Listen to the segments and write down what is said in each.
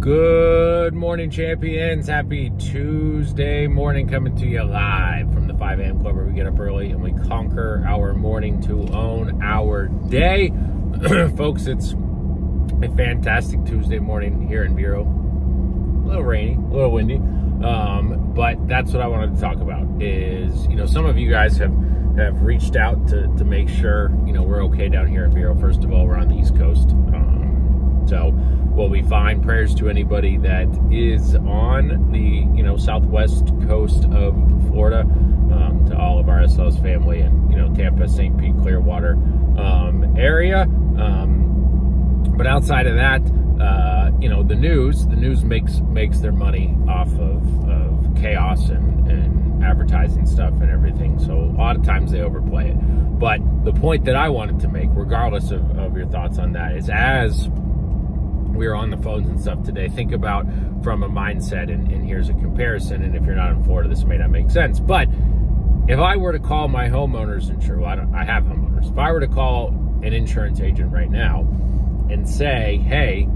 Good morning, champions. Happy Tuesday morning coming to you live from the 5 a.m. club where we get up early and we conquer our morning to own our day. Folks, it's a fantastic Tuesday morning here in Vero. A little rainy, a little windy, um, but that's what I wanted to talk about is, you know, some of you guys have have reached out to, to make sure, you know, we're okay down here in Vero. First of all, we're on the East Coast. Um, so will we find prayers to anybody that is on the you know southwest coast of Florida, um, to all of our SLS family and you know Tampa, St. Pete, Clearwater um, area. Um, but outside of that, uh, you know the news, the news makes makes their money off of, of chaos and, and advertising stuff and everything. So a lot of times they overplay it. But the point that I wanted to make, regardless of, of your thoughts on that, is as we are on the phones and stuff today. Think about from a mindset, and, and here's a comparison. And if you're not in Florida, this may not make sense. But if I were to call my homeowners insurance, well, I, don't, I have homeowners. If I were to call an insurance agent right now and say, hey,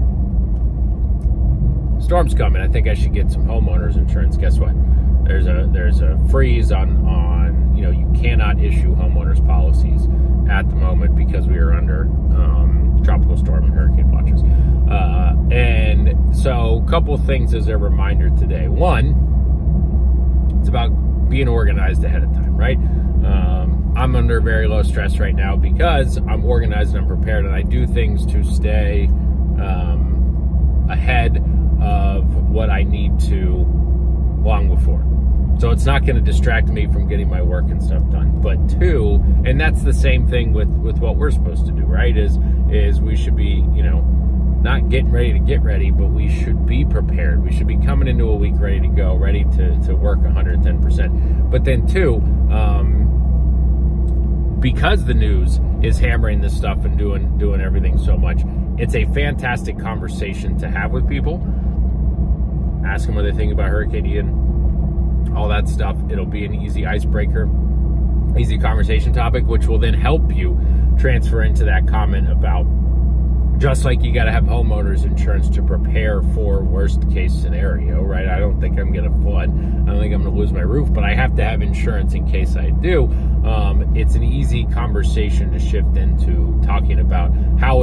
storm's coming, I think I should get some homeowners insurance. Guess what? There's a there's a freeze on on you know you cannot issue homeowners policies at the moment because we are under um, tropical storm and hurricane watches. Uh, and so, a couple things as a reminder today. One, it's about being organized ahead of time, right? Um, I'm under very low stress right now because I'm organized and I'm prepared, and I do things to stay um, ahead of what I need to long before. So it's not going to distract me from getting my work and stuff done. But two, and that's the same thing with with what we're supposed to do, right? Is is we should be, you know, not getting ready to get ready, but we should be prepared. We should be coming into a week ready to go, ready to, to work 110%. But then, two, um, because the news is hammering this stuff and doing doing everything so much, it's a fantastic conversation to have with people. Ask them what they think about Hurricane Ian, all that stuff. It'll be an easy icebreaker, easy conversation topic, which will then help you transfer into that comment about just like you got to have homeowners insurance to prepare for worst case scenario, right? I don't think I'm going to flood. I don't think I'm going to lose my roof, but I have to have insurance in case I do. Um, it's an easy conversation to shift into talking about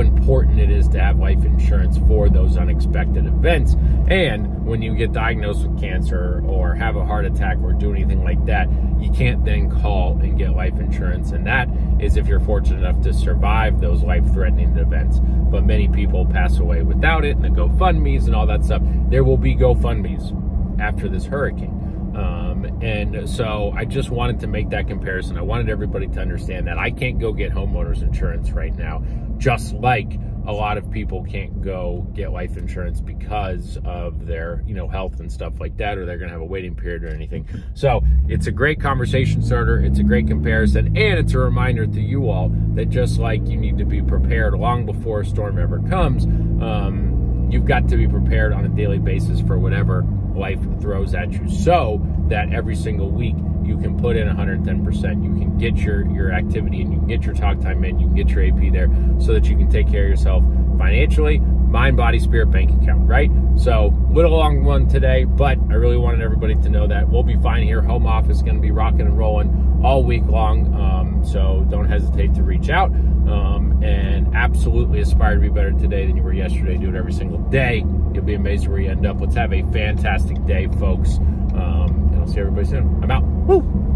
important it is to have life insurance for those unexpected events. And when you get diagnosed with cancer or have a heart attack or do anything like that, you can't then call and get life insurance. And that is if you're fortunate enough to survive those life threatening events. But many people pass away without it, and the GoFundMe's and all that stuff. There will be GoFundMe's after this hurricane. Um, and so I just wanted to make that comparison. I wanted everybody to understand that I can't go get homeowners insurance right now, just like a lot of people can't go get life insurance because of their, you know, health and stuff like that, or they're going to have a waiting period or anything. So it's a great conversation starter. It's a great comparison. And it's a reminder to you all that just like you need to be prepared long before a storm ever comes, um, you've got to be prepared on a daily basis for whatever life throws at you so that every single week you can put in 110%. You can get your, your activity and you can get your talk time in, you can get your AP there so that you can take care of yourself financially, mind, body, spirit, bank account, right? So, little long one today, but I really wanted everybody to know that we'll be fine here. Home office is going to be rocking and rolling all week long. Um, so, don't hesitate to reach out um, and absolutely aspire to be better today than you were yesterday. Do it every single day. You'll be amazed where you end up. Let's have a fantastic day, folks. Um, and I'll see everybody soon. I'm out. Woo!